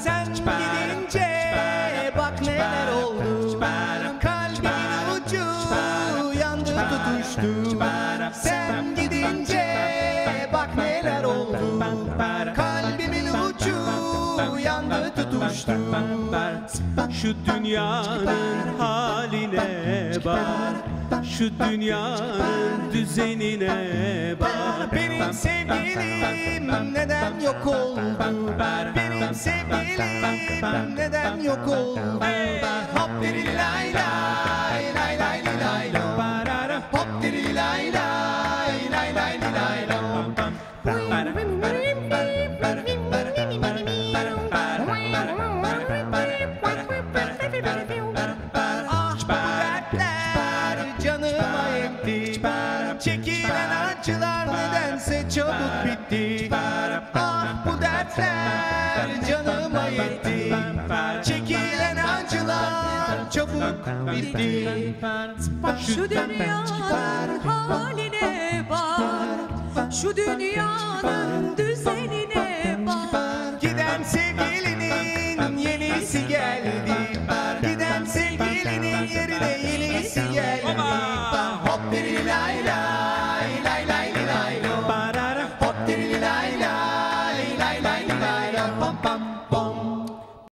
Sen gidince bak neler oldu Kalbimin ucu yandı tutuştu Sen gidince bak neler oldu Kalbimin ucu yandı tutuştu Şu dünyanın haline bak Şu dünyanın düzenine bak Benim sevgilim neden yok oldu? Benim sevgilim neden yok oldu? Hop diri lay lay lay lay lay lo. Hop diri lay lay lay lay lay Ah bu dertler canıma yetti Çekilen acılar nedense çabuk bitti. Ah bu dertler canıma yetti. Çekilen acılar çabuk bitti. Şu dünyanın haline bak. Şu dünyanın düzenine bak. Giden sevgilinin yenisi geldi yenisi. Hop diri lay lay. Hop diri lay lay.